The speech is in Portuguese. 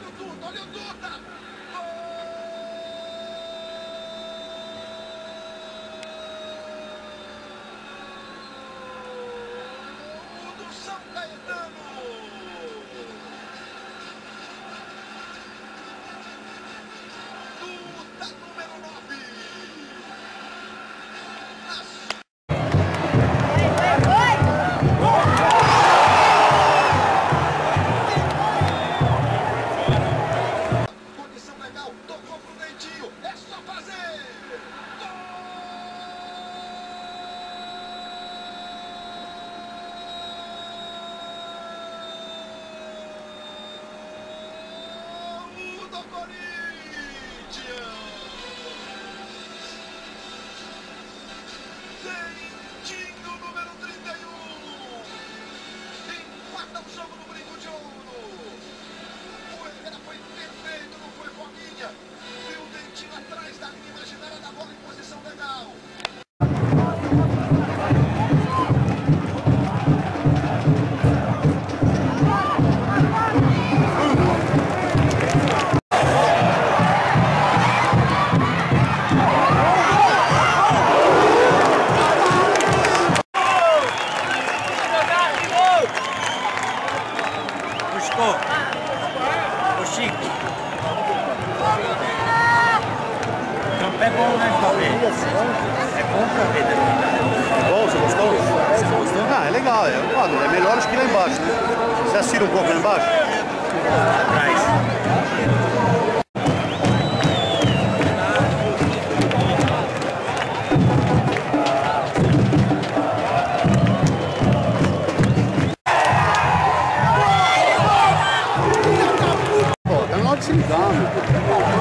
Olha o Duda, olha o Duda! Gol! Chico. O Chico. Campo é bom, né, pra ver? É bom pra ver também. Bom, você gostou? Você gostou? Ah, é legal. É, é melhor acho que lá embaixo, né? Você assina um pouco lá embaixo? Atrás. se dá.